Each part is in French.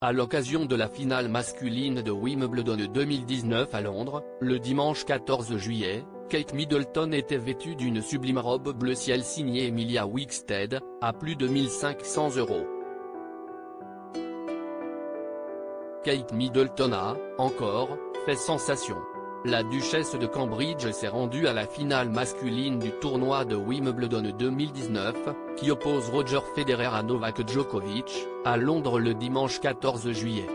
À l'occasion de la finale masculine de Wimbledon 2019 à Londres, le dimanche 14 juillet, Kate Middleton était vêtue d'une sublime robe bleu ciel signée Emilia Wickstead, à plus de 1500 euros. Kate Middleton a, encore, fait sensation. La duchesse de Cambridge s'est rendue à la finale masculine du tournoi de Wimbledon 2019, qui oppose Roger Federer à Novak Djokovic, à Londres le dimanche 14 juillet.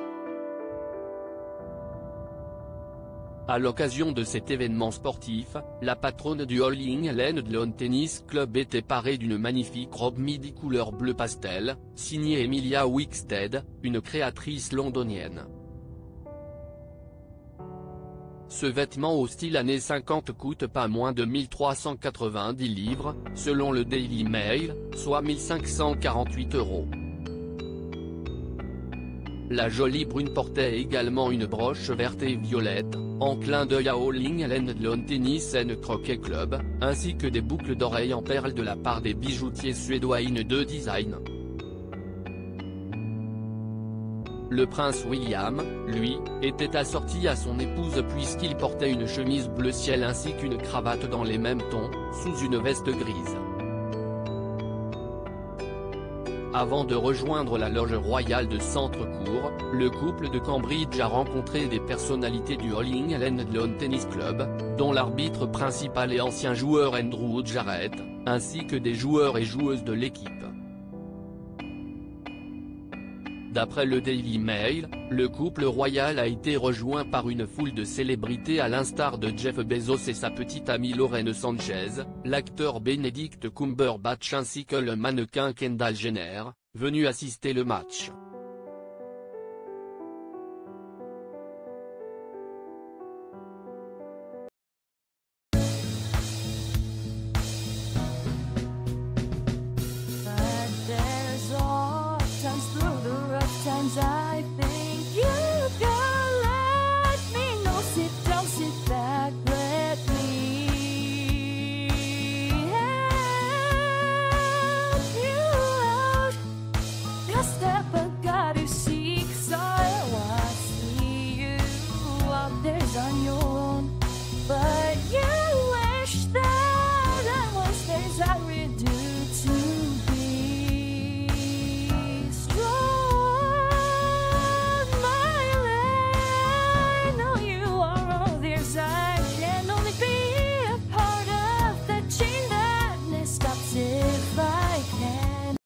À l'occasion de cet événement sportif, la patronne du All England Lawn Tennis Club était parée d'une magnifique robe midi couleur bleu pastel, signée Emilia Wickstead, une créatrice londonienne. Ce vêtement au style années 50 coûte pas moins de 1390 livres, selon le Daily Mail, soit 1548 euros. La jolie brune portait également une broche verte et violette, en clin d'œil à All England Lawn Tennis and Croquet Club, ainsi que des boucles d'oreilles en perles de la part des bijoutiers suédois In2 Design. Le prince William, lui, était assorti à son épouse puisqu'il portait une chemise bleu ciel ainsi qu'une cravate dans les mêmes tons, sous une veste grise. Avant de rejoindre la loge royale de Centre-Cour, le couple de Cambridge a rencontré des personnalités du All England Lawn Tennis Club, dont l'arbitre principal et ancien joueur Andrew Jarrett, ainsi que des joueurs et joueuses de l'équipe. D'après le Daily Mail, le couple royal a été rejoint par une foule de célébrités à l'instar de Jeff Bezos et sa petite amie Lorraine Sanchez, l'acteur Benedict Cumberbatch ainsi que le mannequin Kendall Jenner, venu assister le match. step